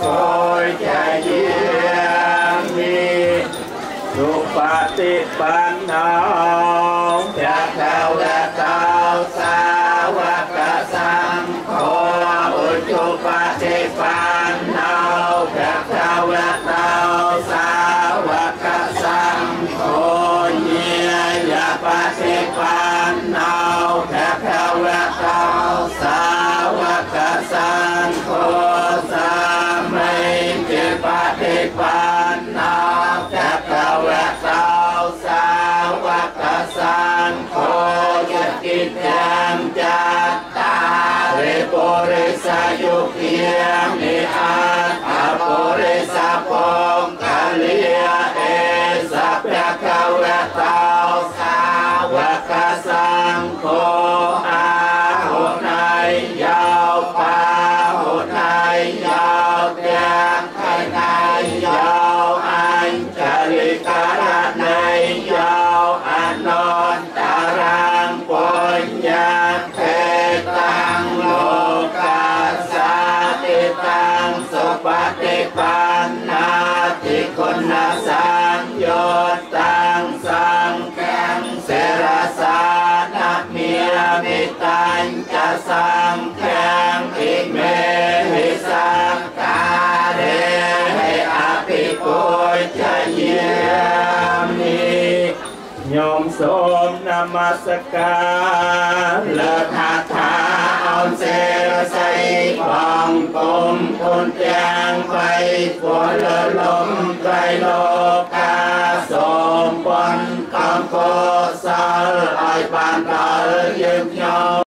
khôi cha diêm mi thuộc bát tị ban nong Cha đạo đa cao sa wa ca sam kho Ôi chu bát tị ban nong Cha đạo đa cao sa wa ca sam kho nhiên là bát tị ban nong ปันนาจากละสาวสาวกสังโฆยกิจังจัตตาเรปุริสายุเพียงนิอัตถปริสาปงกาลียเอสัพพะวะตา tăng so pa ti pan na ti kon na sang yo tăng sang kang se ra sa na mia mi tan cha sang kang i me hi sang ta de he a pi po cha yam ni โยมสมนมัสการเลิศหัตถาเอาเซรใส่ปองกลมคนแจง ផងគុំគុណទាំងໄວពលលំត្រៃលោកាសូមបុណ្យកម្មកោសលឲ្យបានដល់យើងខ្ញុំ